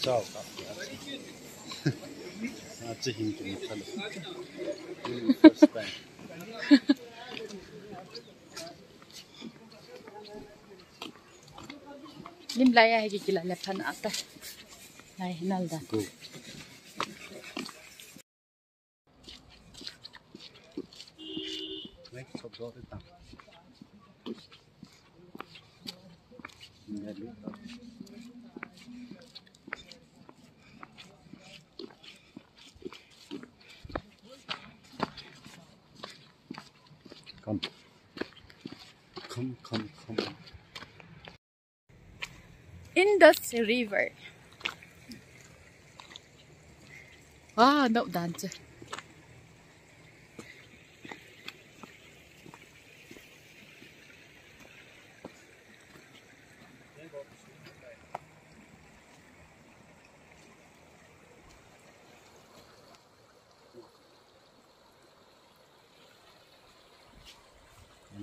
Ciao. That's a hint in the First time. Lim laya hai ki kila lepan ata. Lai nalda. Good. Next, absorb it down. Come, come, come, come. Indus River. Ah, no dancer.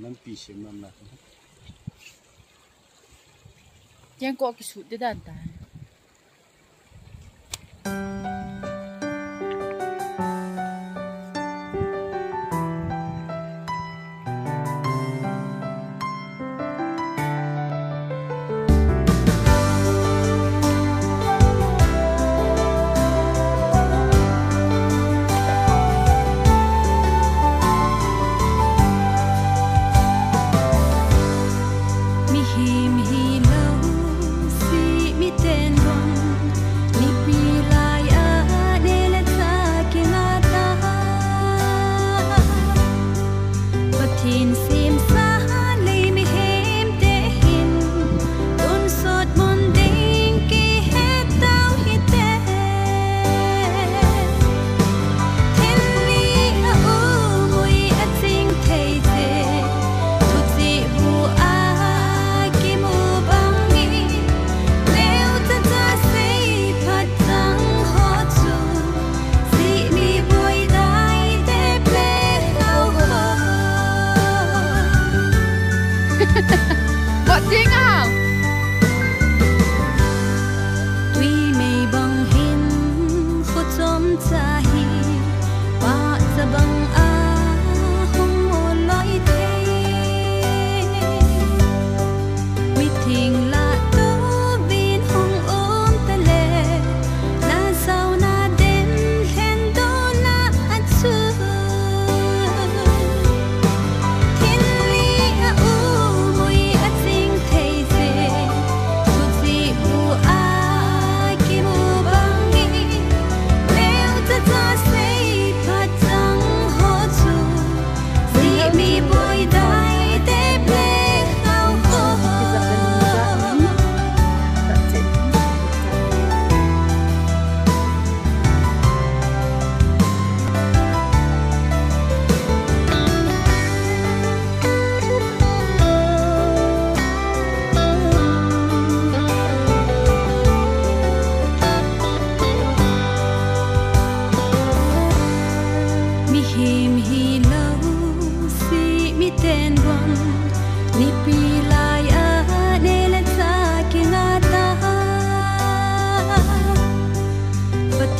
nan pi sim nan la. Yang kok kisut dia dan tak?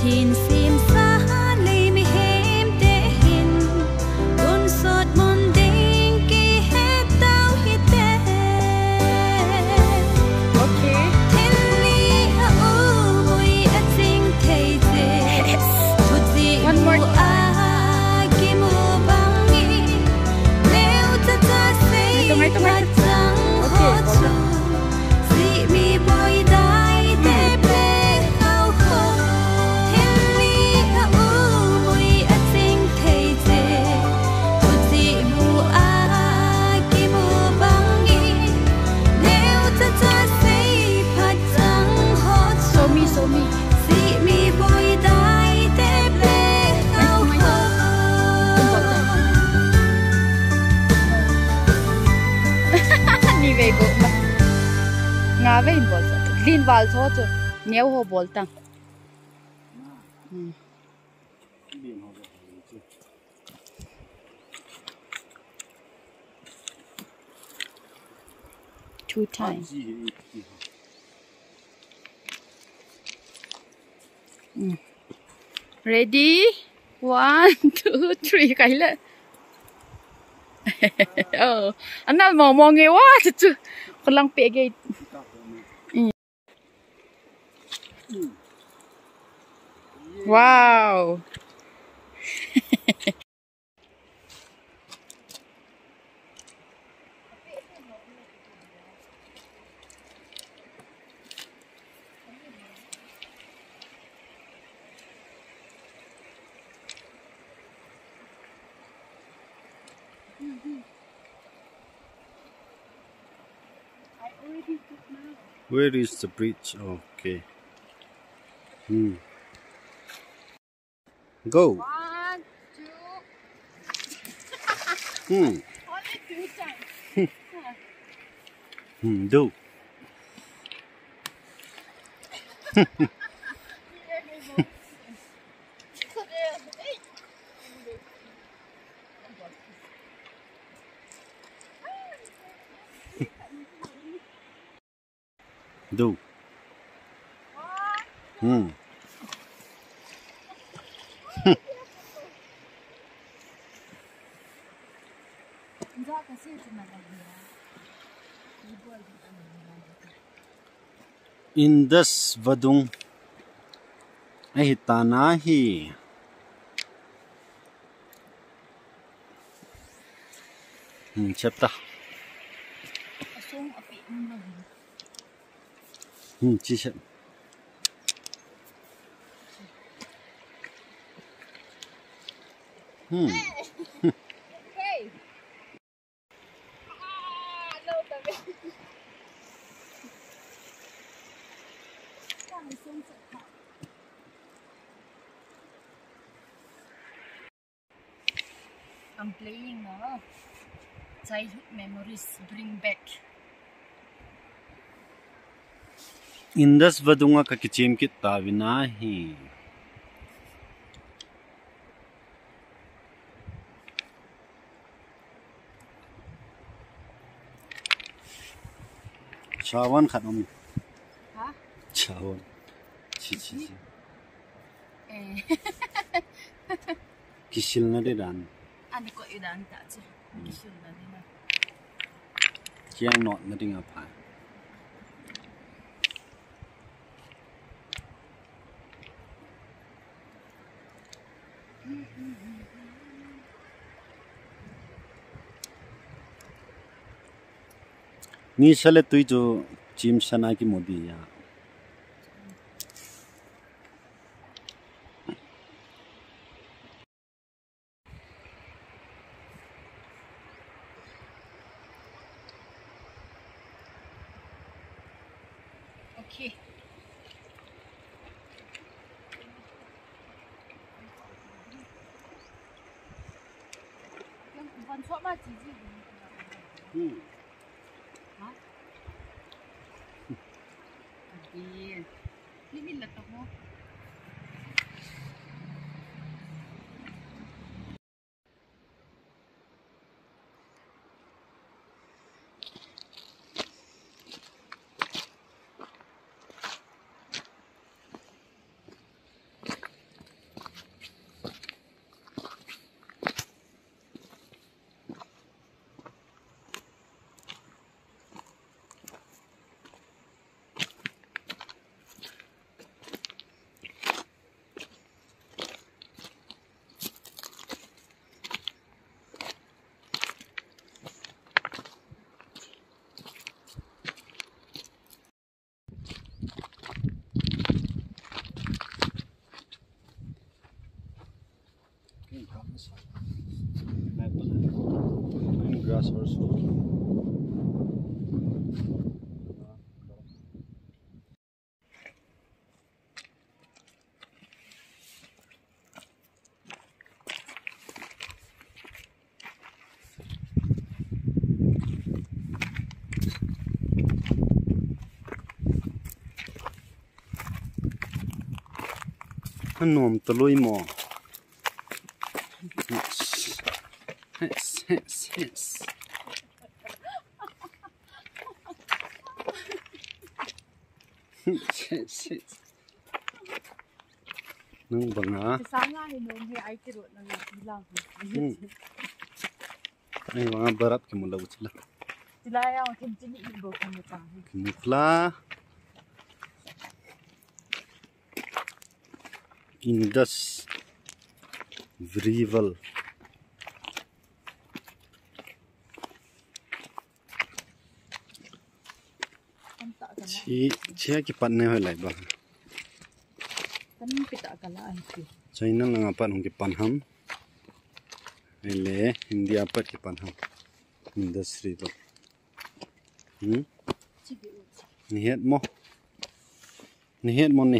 1960 ve go. Ma nga ve in bol sa. Lin wal tho chu neu ho bol tang. Two times. Mm. Ready? One, two, three. Cái lệ oh, anal mau mau ngewa cucu, kelang pegi. Hmm. Wow. Where is the bridge? Okay. Hmm. Go. one two Hmm. only two times Hmm. Do. Do. Ừ. Hmm. Indus vadung ai tana hi hmm chapta ta? hmm chi chap hmm Hey! Ah, no. I'm playing now. Childhood memories bring back. Indus vadunga ka kichim kit tawina hi Shravan खात मम्मी हा श्रावण छी छी छी किशिल ना दे दान आनी को इदान ता छ किशिल ना दे ना क्या नॉट ना दिंगा पाए ni sale tui jo chim sana ki modi ya Okay. Yung ban so ma ji ji. dinosaurs. Anom tuloy mo. Yes, yes, yes, yes. nung banga sana hinong mga barat kimo lawot sila sila yang kintini ibo kamo pa kimukla indus vrival tak kan. chi chi ki pan ne hoi lai ba Kan pita kala ai ki. China langa pan hong ki pan ham ele India pat ki pan ham industry to hmm Chi bi u. ni het mo ni het mo ni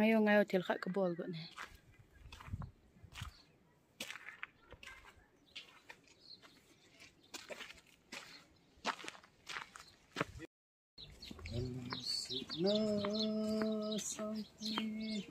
Ngayon ngayon til ka kabol na. na sampai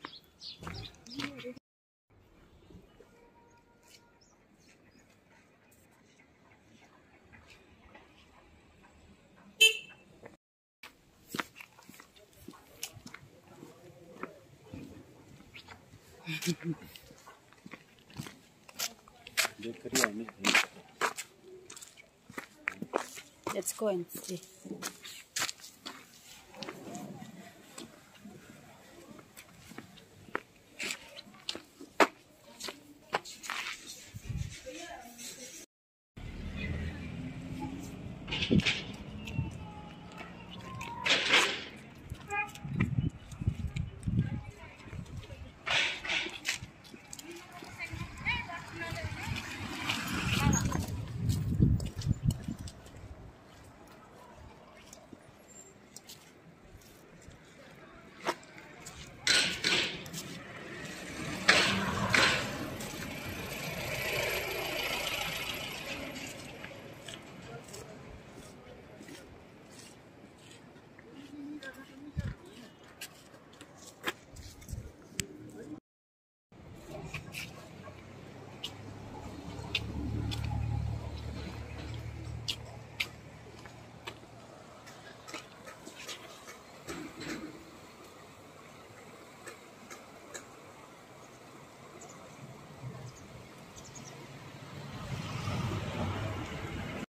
Let's go and see.